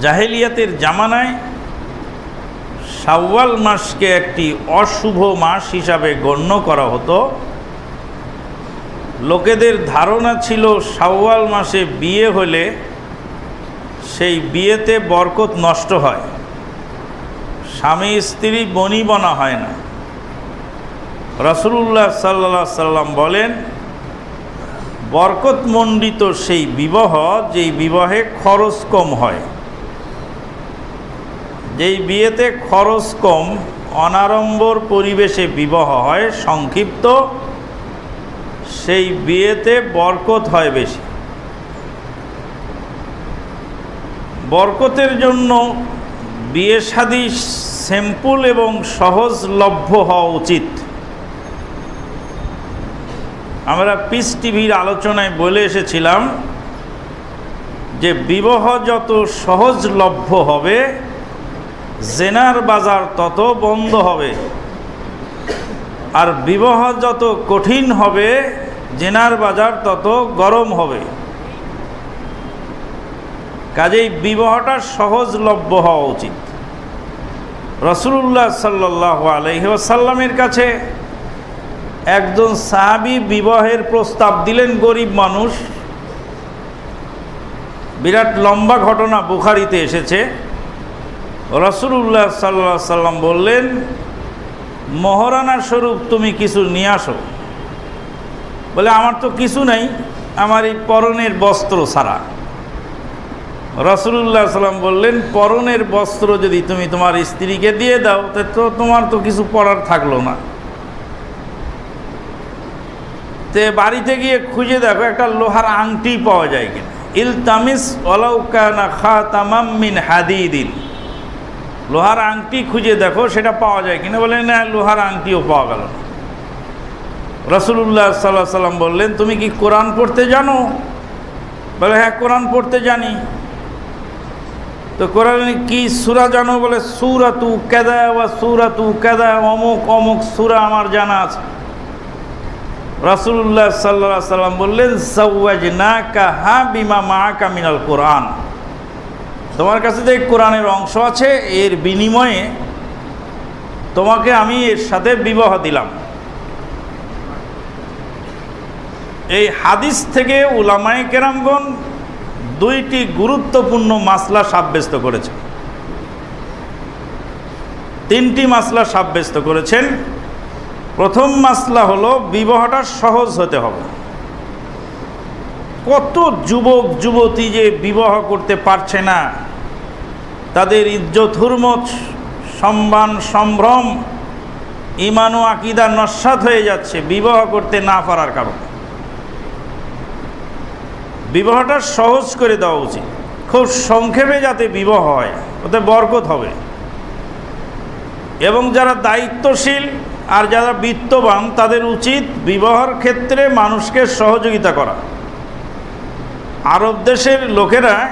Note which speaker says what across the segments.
Speaker 1: জাহেলিয়াতের জামানায় সাওয়াল মাসকে একটি অশুভ মাস হিসাবে গণ্য করা হতো। লোকেদের ধারণা ছিল সাওয়াল মাসে বিয়ে হলে সেই বিয়েতে বরকত নষ্ট হয়। স্বামী, স্ত্রী, বনি বনা হয় না। রসুল্লাহ সাল্লা সাল্লাম বলেন, বরকতমণ্ডিত সেই বিবাহ, যেই বিবাহে খরচ কম হয়। যেই বিয়েতে খরচ কম, অনাড়ম্বর পরিবেশে বিবাহ হয়, সংক্ষিপ্ত, সেই বিয়েতে বরকত হয় বেশি। বরকতের জন্য বিয়ে শাদী সিম্পল এবং সহজলভ্য হওয়া উচিত। আমরা পিস টিভির আলোচনায় বলে এসেছিলাম যে বিবাহ যত সহজলভ্য হবে জেনার বাজার তত বন্ধ হবে। আর বিবাহ যত কঠিন হবে, জেনার বাজার তত গরম হবে। কাজেই বিবাহটা সহজলভ্য হওয়া উচিত। রসুল্লাহ সাল্লাহ আলহিসাল্লামের কাছে একজন সাহাবি বিবাহের প্রস্তাব দিলেন, গরিব মানুষ। বিরাট লম্বা ঘটনা বুখারিতে এসেছে। রসুল্লাহ সাল্লা সাল্লাম বললেন, মহারানা স্বরূপ তুমি কিছু নিয়ে আসো। বলে, আমার তো কিছু নেই, আমার এই পরনের বস্ত্র ছাড়া। রসুল্লাহ সাল্লাম বললেন, পরনের বস্ত্র যদি তুমি তোমার স্ত্রীকে দিয়ে দাও, তো তোমার তো কিছু পরার থাকল না। তে বাড়িতে গিয়ে খুঁজে দেখো, একটা লোহার আংটি পাওয়া যায় কিনা। ইল তামিস অলৌকানা খা তামাম্মিন হাদিদিন। লোহার আংটি খুঁজে দেখো, সেটা পাওয়া যায় কিনা? বলে, না, লোহার আংটিও পাওয়া গেল না। রসুল্লাহ সাল্লাহ সাল্লাম বললেন, তুমি কি কোরআন পড়তে জানো? বলে হ্যাঁ কোরআন পড়তে জানি। তো কোরআন কি সুরা জানো? বলে, সুরাতু কেদা বা সুরাতু কেদা অমুক অমুক সুরা আমার জানা আছে। রাসুল্লাহ সাল্লা সাল্লাম বললেন সৌয়াজ না কাহা বিমা মা কামিনাল কোরআন। তোমার কাছে যে কোরআনের অংশ আছে, এর বিনিময়ে তোমাকে আমি এর সাথে বিবাহ দিলাম। এই হাদিস থেকে উলামায় কেরামগণ দুইটি গুরুত্বপূর্ণ মাসলা সাব্যস্ত করেছে তিনটি মাসলা সাব্যস্ত করেছেন। প্রথম মাসলা হলো, বিবাহটা সহজ হতে হবে। কত যুবক, যুবতী যে বিবাহ করতে পারছে না, তাদের ইজ্জত, হুরমত, সম্মান, সম্ভ্রম, ইমান আকিদা নস্বাত হয়ে যাচ্ছে বিবাহ করতে না পারার কারণে। বিবাহটা সহজ করে দেওয়া উচিত। খুব সংক্ষেপে যাতে বিবাহ হয়, ওতে বরকত হবে। এবং যারা দায়িত্বশীল আর যারা বিত্তবান, তাদের উচিত বিবাহর ক্ষেত্রে মানুষকে সহযোগিতা করা। আরব দেশের লোকেরা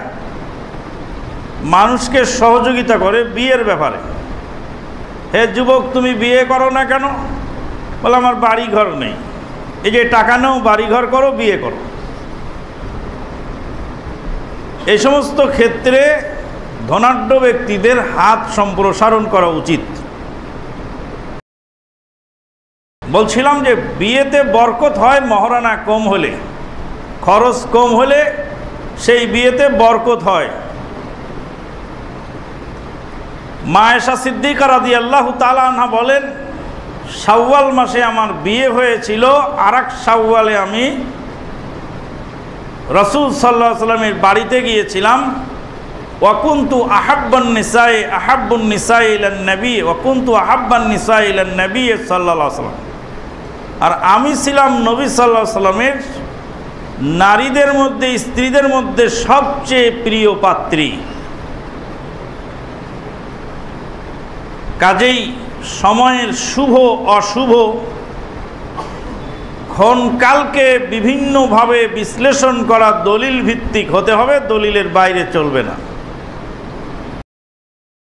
Speaker 1: মানুষকে সহযোগিতা করে বিয়ের ব্যাপারে। হে যুবক, তুমি বিয়ে করো না কেন? বলে, আমার বাড়ি ঘর নেই। এই যে টাকা নাও বাড়ি ঘর করো, বিয়ে করো। এই সমস্ত ক্ষেত্রে ধনাঢ্য ব্যক্তিদের হাত সম্প্রসারণ করা উচিত। বলছিলাম যে, বিয়েতে বরকত হয় মহারানা কম হলে। খরচ কম হলে সেই বিয়েতে বরকত হয়। মায়েশা সিদ্দিকা রাদি আল্লাহ তালাহা বলেন সাওয়াল মাসে আমার বিয়ে হয়েছিল আর এক সাওয়ালে আমি রসুল সাল্লাহ সাল্লামের বাড়িতে গিয়েছিলাম। ওয়াকুন্তু আহাব্বান নিসাই, আহাব্বুন নিসাই ইলান নবী ওয়াকুন্তু আহাব্বান নিসাই ইলান নবী সাল্লাহ সাল্লাম। আর আমি ছিলাম নবী সাল্লাহ সাল্লামের নারীদের মধ্যে, স্ত্রীদের মধ্যে সবচেয়ে প্রিয় পাত্রী। কাজেই সময়ের শুভ, অশুভ, ক্ষণকালকে বিভিন্নভাবে বিশ্লেষণ করা দলিল ভিত্তিক হতে হবে, দলিলের বাইরে চলবে না।